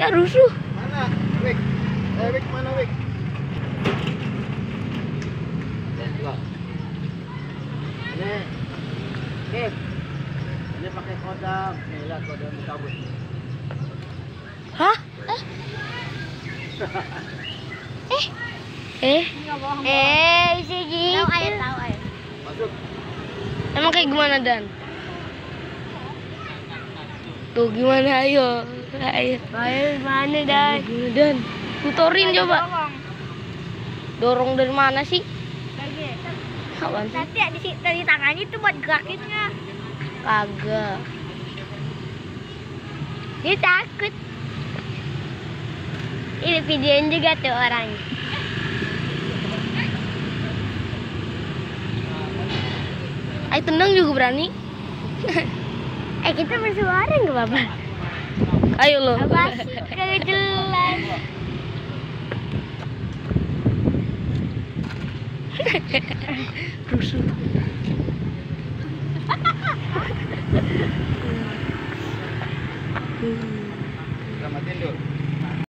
Ya rusuh. Mana? Wik. Eh, Wik mana Wik? Ini. Ini. Ini pakai kodam. Nih lihat kodam dicabut. Hah? Eh? Eh? Eh, bisa gitu. Tahu air, tahu air. Masuk. Emang kayak gimana Dan? Tuh gimana ayo? Ayo. Air mana? Gimana Dan? Tutorin coba. Dorong dari mana sih? Lagi. Apaan sih? Nanti di di tangannya itu buat gerakinnya. Kagak. Dia takut. Ini videoin juga tuh orangnya. Ayo tendang juga berani. Eh kita bersuara bareng ke Bapak? Ayo lo. Kagak jelas. Rusuh. Kita dulu.